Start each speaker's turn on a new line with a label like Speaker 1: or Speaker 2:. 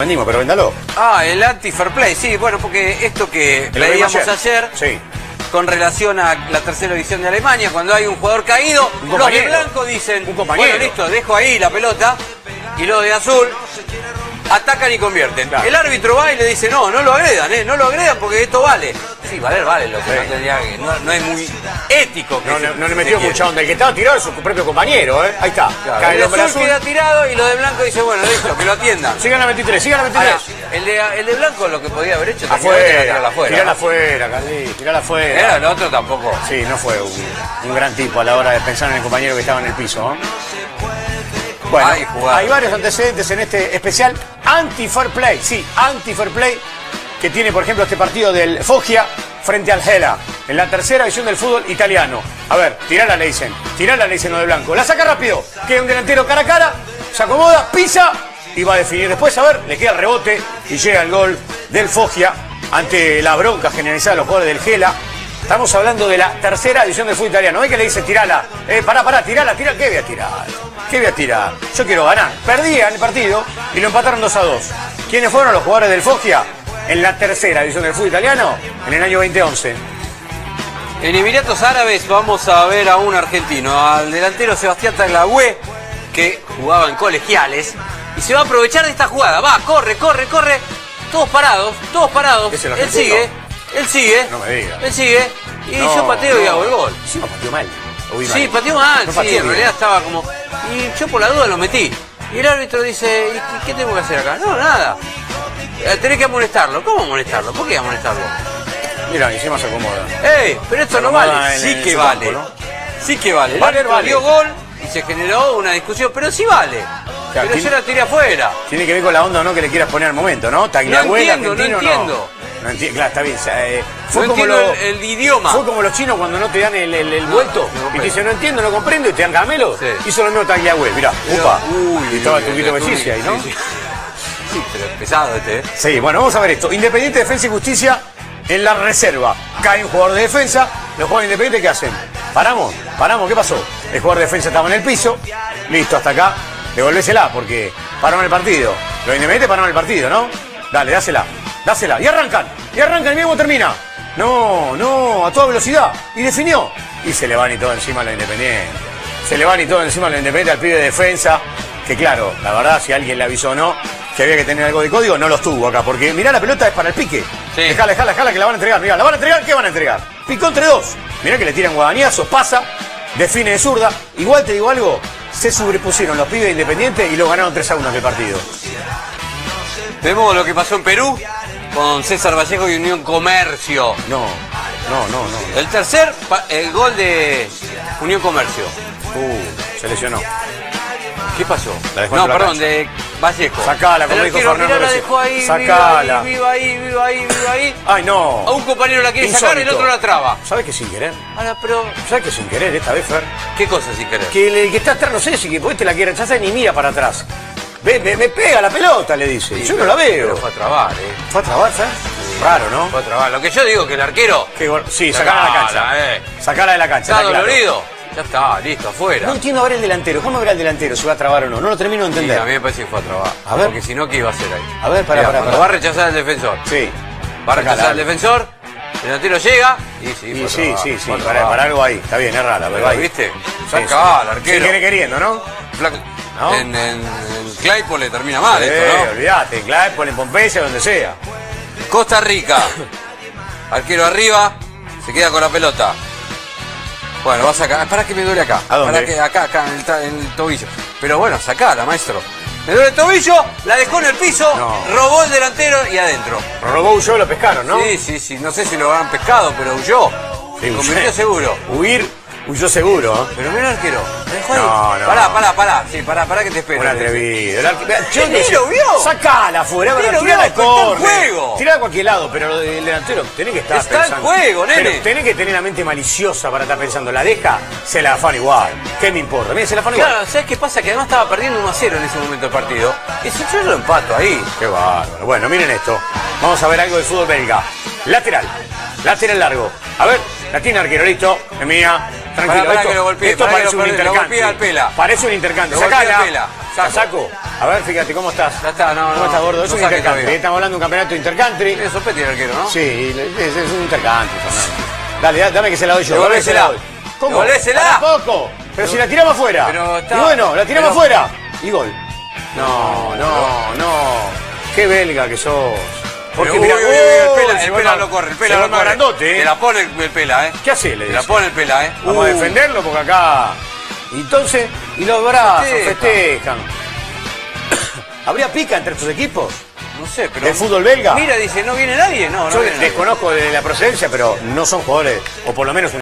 Speaker 1: Vendimos, pero véndalo.
Speaker 2: Ah, el anti-fair play, sí, bueno, porque esto que
Speaker 1: ¿Lo
Speaker 2: veíamos ayer,
Speaker 1: Sí.
Speaker 2: con relación a la tercera división de Alemania, cuando hay un jugador caído,
Speaker 1: Un
Speaker 2: los de blanco dicen,
Speaker 1: Un
Speaker 2: bueno, listo, dejo ahí la pelota, y los de azul atacan y convierten.
Speaker 1: Claro.
Speaker 2: El árbitro va y le dice, no, no lo agredan, eh, no lo agredan porque esto vale. Sí, valer vale, lo que no, tendría que- no, no es muy ético. que
Speaker 1: No,
Speaker 2: se-
Speaker 1: no, no le
Speaker 2: se
Speaker 1: metió
Speaker 2: quiere.
Speaker 1: mucha onda. El que estaba tirado es su propio compañero, ¿eh? Ahí está.
Speaker 2: Claro,
Speaker 1: Cae
Speaker 2: el
Speaker 1: el hombre
Speaker 2: azul
Speaker 1: azul.
Speaker 2: queda tirado y los de blanco dicen, bueno, listo, que lo atiendan.
Speaker 1: Sigan a 23, sigan a 23.
Speaker 2: Ahora, el de, el de blanco lo que podía haber hecho era
Speaker 1: Afuera,
Speaker 2: tirarla afuera.
Speaker 1: tirala afuera, Carly, tirala afuera.
Speaker 2: Era el otro tampoco.
Speaker 1: Sí, no fue un, un gran tipo a la hora de pensar en el compañero que estaba en el piso. ¿no? Bueno,
Speaker 2: Ay,
Speaker 1: hay varios antecedentes en este especial anti-fair play. Sí, anti-fair play que tiene, por ejemplo, este partido del Foggia frente al Gela en la tercera edición del fútbol italiano. A ver, tirala, le dicen. Tirala, le dicen lo de blanco. La saca rápido. Queda un delantero cara a cara, se acomoda, pisa y va a definir. Después, a ver, le queda el rebote y llega el gol del Foggia ante la bronca generalizada de los jugadores del Gela. Estamos hablando de la tercera edición del fútbol italiano. ¿Ves que le dice tirala? Eh, pará, pará, tirala, tirala. ¿Qué voy a tirar? ¿Qué voy a tirar? Yo quiero ganar. Perdían el partido y lo empataron 2 a 2. ¿Quiénes fueron los jugadores del Foggia? En la tercera edición del fútbol italiano, en el año 2011.
Speaker 2: En Emiratos Árabes vamos a ver a un argentino, al delantero Sebastián Taglagüe, que jugaba en colegiales, y se va a aprovechar de esta jugada. Va, corre, corre, corre. Todos parados, todos parados.
Speaker 1: ¿Es el
Speaker 2: Él sigue, él sigue.
Speaker 1: No me diga.
Speaker 2: Él sigue. Y
Speaker 1: No,
Speaker 2: yo pateo y hago el gol.
Speaker 1: Sí, pateó mal.
Speaker 2: Sí, pateó mal,
Speaker 1: No
Speaker 2: sí,
Speaker 1: pateó
Speaker 2: en
Speaker 1: bien.
Speaker 2: realidad estaba como... Y yo por la duda lo metí. Y el árbitro dice, ¿y qué tengo que hacer acá? No, nada. Eh, Tenés que amonestarlo. ¿Cómo amonestarlo? ¿Por qué amonestarlo?
Speaker 1: Mira, encima se acomoda.
Speaker 2: ¡Ey! Pero esto no vale.
Speaker 1: en-
Speaker 2: Sí
Speaker 1: en
Speaker 2: que vale.
Speaker 1: campo, ¿no?
Speaker 2: Sí que vale. Árbitro
Speaker 1: vale.
Speaker 2: dio gol y se generó una discusión. Pero sí vale. Pero
Speaker 1: tiene-
Speaker 2: yo la tiré afuera.
Speaker 1: Tiene que ver con la onda o no que le quieras poner al momento, ¿no? Tagliagüe, el
Speaker 2: entiendo, no entiendo.
Speaker 1: No entiendo, claro, está bien. eh, fue
Speaker 2: No
Speaker 1: como lo-
Speaker 2: el, el idioma.
Speaker 1: Fue como los chinos cuando no te dan el, el- el
Speaker 2: No,
Speaker 1: vuelto
Speaker 2: no
Speaker 1: y te dicen no entiendo, no comprendo y te dan caramelo.
Speaker 2: Sí.
Speaker 1: Hizo lo mismo Tagliagüe, mirá, upa.
Speaker 2: Uy,
Speaker 1: y estaba el tuquito Messi ahí, ¿no?
Speaker 2: sí, sí. Sí, pero es pesado este, ¿eh?
Speaker 1: Sí, bueno, vamos a ver esto. Independiente Defensa y Justicia en la reserva. Cae un jugador de defensa. Los jugadores independientes, ¿qué hacen? ¿Paramos? ¿Paramos? ¿Qué pasó? El jugador de defensa estaba en el piso. Listo, hasta acá. Devolvésela porque pararon el partido. Los independientes pararon el partido, ¿no? Dale, dásela. Dásela. Y arrancan. Y arrancan y mismo termina. No, no, a toda velocidad. Y definió. Y se le van y todo encima a los independientes. Se le van y todo encima a los independientes al pibe de defensa. Que claro, la verdad, si alguien le avisó o no, que había que tener algo de código, no los tuvo acá. Porque mirá, la pelota es para el pique.
Speaker 2: Sí.
Speaker 1: Dejala, dejala, dejala, que la van a entregar. Mirá, la van a entregar, ¿qué van a entregar? Picó entre dos. Mirá que le tiran guadañazos, pasa, define de zurda. Igual te digo algo, se sobrepusieron los pibes de Independiente y lo ganaron 3 a 1 aquel partido.
Speaker 2: Vemos lo que pasó en Perú con César Vallejo y Unión Comercio.
Speaker 1: No, no, no, no.
Speaker 2: El tercer, el gol de Unión Comercio.
Speaker 1: Uh, se lesionó.
Speaker 2: ¿Qué pasó?
Speaker 1: La dejó
Speaker 2: no,
Speaker 1: en la
Speaker 2: perdón,
Speaker 1: cancha.
Speaker 2: de Vallejo.
Speaker 1: Sacala, como dijo Fernando
Speaker 2: mirá, la dejó ahí,
Speaker 1: Sacala.
Speaker 2: viva ahí, viva ahí, viva ahí.
Speaker 1: Ay, no.
Speaker 2: A un compañero la quiere sacar y el
Speaker 1: Insólito.
Speaker 2: otro la traba.
Speaker 1: ¿Sabes que sin querer?
Speaker 2: Ahora, pero...
Speaker 1: ¿Sabes que sin querer esta vez, Fer?
Speaker 2: ¿Qué cosa sin querer?
Speaker 1: Que el que está atrás, no sé si que te la quiere rechazar ni mira para atrás. Ve, me, me pega la pelota, le dice.
Speaker 2: Sí,
Speaker 1: Yo no la veo.
Speaker 2: Pero fue a trabar, eh.
Speaker 1: ¿Fue a trabar, Fer? Raro, ¿no?
Speaker 2: Fue a trabar. Lo que yo digo que el arquero
Speaker 1: Sí, sacala de la cancha.
Speaker 2: Sacala, eh.
Speaker 1: Sacala de la cancha.
Speaker 2: está
Speaker 1: está claro.
Speaker 2: Ya está, listo, afuera.
Speaker 1: No entiendo ahora el delantero. ¿Cómo verá el delantero si va a trabar o no? No lo termino de
Speaker 2: Sí,
Speaker 1: entender.
Speaker 2: a mí me parece que fue a trabar.
Speaker 1: A ver.
Speaker 2: Porque si no, ¿qué iba a hacer ahí?
Speaker 1: A ver,
Speaker 2: Mirá,
Speaker 1: pará,
Speaker 2: cuando
Speaker 1: pará.
Speaker 2: va a rechazar el defensor.
Speaker 1: Sí.
Speaker 2: Va a rechazar el defensor, el delantero llega y sí,
Speaker 1: Y sí,
Speaker 2: trabar,
Speaker 1: sí, sí. Para, para algo ahí. Está bien, es rara, pero
Speaker 2: Pero,
Speaker 1: ahí.
Speaker 2: ¿Viste?
Speaker 1: Sí,
Speaker 2: Saca
Speaker 1: sí.
Speaker 2: al
Speaker 1: Sí,
Speaker 2: arquero.
Speaker 1: quiere queriendo, ¿no?
Speaker 2: Flaco.
Speaker 1: ¿No?
Speaker 2: En, en, en Claypole termina mal
Speaker 1: Eh,
Speaker 2: esto, ¿no?
Speaker 1: olvídate. En Claypole, en Pompeya, donde sea.
Speaker 2: Costa Rica. Arquero arriba, se queda con la pelota. Bueno, va a sacar. Para que me duele acá.
Speaker 1: ¿A dónde?
Speaker 2: Pará que acá, acá, en el, tra- en el tobillo. Pero bueno, sacala, maestro. Me duele el tobillo, la dejó en el piso,
Speaker 1: No.
Speaker 2: robó el delantero y adentro.
Speaker 1: Robó, huyó, lo pescaron, ¿no?
Speaker 2: Sí, sí, sí. No sé si lo habrán pescado, pero huyó.
Speaker 1: Sí,
Speaker 2: Se convirtió seguro.
Speaker 1: Huir, huyó seguro, ¿eh?
Speaker 2: Pero mira el arquero. Dejó ahí.
Speaker 1: No, no.
Speaker 2: Pará, pará, pará. Sí, pará, pará que te espero.
Speaker 1: Un atrevido. El arque- Yo
Speaker 2: Ni
Speaker 1: no sé.
Speaker 2: lo vio.
Speaker 1: Sacala afuera, pero tirala
Speaker 2: está en
Speaker 1: córner.
Speaker 2: juego.
Speaker 1: Tirala a cualquier lado, pero el delantero tenés que estar
Speaker 2: Está en
Speaker 1: pensando.
Speaker 2: juego, nene.
Speaker 1: Pero tenés que tener la mente maliciosa para estar pensando. La deja, se la afana igual. ¿Qué me importa? Mira, se la afana igual.
Speaker 2: Claro, ¿sabes qué pasa? Que además estaba perdiendo 1 a 0 en ese momento del partido. Y si yo lo empato ahí.
Speaker 1: Qué bárbaro. Bueno, miren esto. Vamos a ver algo de fútbol belga. Lateral. Lateral largo. A ver, la tiene arquero, listo. Es mía. Tranquilo.
Speaker 2: Pará, pará
Speaker 1: esto
Speaker 2: que lo golpee,
Speaker 1: esto
Speaker 2: pará que
Speaker 1: parece
Speaker 2: lo
Speaker 1: un
Speaker 2: lo
Speaker 1: intercambio.
Speaker 2: golpea al Pela.
Speaker 1: Parece un intercambio.
Speaker 2: Lo
Speaker 1: Sacala.
Speaker 2: al Pela. Saco.
Speaker 1: ¿Saco? A ver, fíjate, ¿cómo estás?
Speaker 2: Ya está, no,
Speaker 1: ¿Cómo
Speaker 2: no,
Speaker 1: estás, gordo?
Speaker 2: no
Speaker 1: es intercountry.
Speaker 2: todavía.
Speaker 1: Estamos hablando de un campeonato intercountry.
Speaker 2: Tiene sopete el arquero, ¿no?
Speaker 1: Sí, es, es un intercountry, Fernando. Dale, da- dame que se la doy yo.
Speaker 2: Devolvésela.
Speaker 1: ¿Cómo?
Speaker 2: Devolvésela.
Speaker 1: Para poco. Pero si la tiramos afuera.
Speaker 2: Pero está-
Speaker 1: Y bueno, la tiramos
Speaker 2: pero-
Speaker 1: afuera. Y gol. No, no, no. Qué belga que sos. Porque
Speaker 2: Uy,
Speaker 1: mira,
Speaker 2: uy, uy, el pela, el pela no corre, el pela
Speaker 1: más
Speaker 2: corre.
Speaker 1: grandote,
Speaker 2: Te
Speaker 1: ¿eh?
Speaker 2: la pone el, el pela, ¿eh?
Speaker 1: ¿Qué hace? Le
Speaker 2: Te la pone el pela, ¿eh?
Speaker 1: Vamos a
Speaker 2: Uh,
Speaker 1: defenderlo porque acá. Entonces, y los brazos
Speaker 2: Festeja.
Speaker 1: festejan. ¿Habría pica entre estos equipos?
Speaker 2: No sé, pero.
Speaker 1: ¿Del fútbol belga?
Speaker 2: Mira, dice, no viene nadie. No, no
Speaker 1: Yo
Speaker 2: viene nadie.
Speaker 1: desconozco de la procedencia, pero no son jugadores, o por lo menos